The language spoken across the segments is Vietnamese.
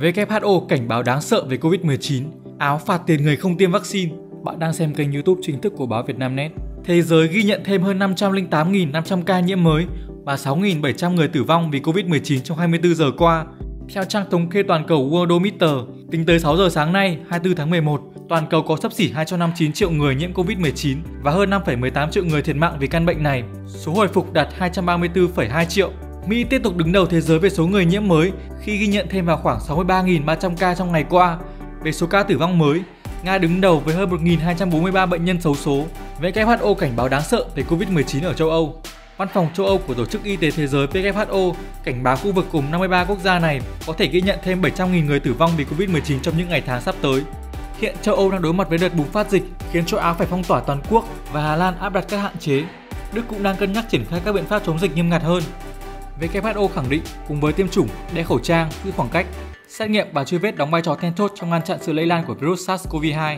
WHO cảnh báo đáng sợ về Covid-19, Áo phạt tiền người không tiêm vaccine. Bạn đang xem kênh YouTube chính thức của báo Vietnamnet. Thế giới ghi nhận thêm hơn 508.500 ca nhiễm mới và 6.700 người tử vong vì Covid-19 trong 24 giờ qua. Theo trang thống kê toàn cầu Worldometer, tính tới 6 giờ sáng nay, 24 tháng 11, toàn cầu có sấp xỉ 259 triệu người nhiễm Covid-19 và hơn 5,18 triệu người thiệt mạng vì căn bệnh này. Số hồi phục đạt 234,2 triệu. Mỹ tiếp tục đứng đầu thế giới về số người nhiễm mới khi ghi nhận thêm vào khoảng 63.300 ca trong ngày qua. Về số ca tử vong mới, Nga đứng đầu với hơn 1.243 bệnh nhân xấu số. WHO cảnh báo đáng sợ về Covid-19 ở châu Âu. Văn phòng châu Âu của Tổ chức Y tế Thế giới WHO cảnh báo khu vực cùng 53 quốc gia này có thể ghi nhận thêm 700.000 người tử vong vì Covid-19 trong những ngày tháng sắp tới. Hiện châu Âu đang đối mặt với đợt bùng phát dịch khiến châu Á phải phong tỏa toàn quốc và Hà Lan áp đặt các hạn chế. Đức cũng đang cân nhắc triển khai các biện pháp chống dịch nghiêm ngặt hơn. WHO khẳng định cùng với tiêm chủng, đeo khẩu trang, giữ khoảng cách, xét nghiệm và truy vết đóng vai trò then chốt trong ngăn chặn sự lây lan của virus SARS-CoV-2.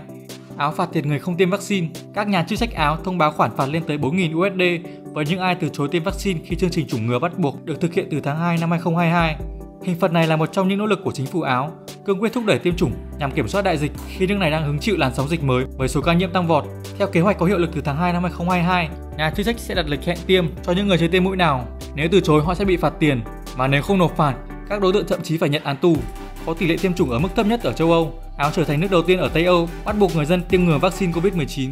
Áo phạt tiền người không tiêm vaccine, các nhà chức trách Áo thông báo khoản phạt lên tới 4.000 USD với những ai từ chối tiêm vaccine khi chương trình chủng ngừa bắt buộc được thực hiện từ tháng 2 năm 2022. Hình phạt này là một trong những nỗ lực của chính phủ Áo cương quyết thúc đẩy tiêm chủng nhằm kiểm soát đại dịch khi nước này đang hứng chịu làn sóng dịch mới với số ca nhiễm tăng vọt. Theo kế hoạch có hiệu lực từ tháng 2 năm 2022, nhà chức trách sẽ đặt lịch hẹn tiêm cho những người chưa tiêm mũi nào. Nếu từ chối họ sẽ bị phạt tiền và nếu không nộp phạt, các đối tượng thậm chí phải nhận án tù. Có tỷ lệ tiêm chủng ở mức thấp nhất ở châu Âu. Áo trở thành nước đầu tiên ở Tây Âu bắt buộc người dân tiêm ngừa vaccine COVID-19.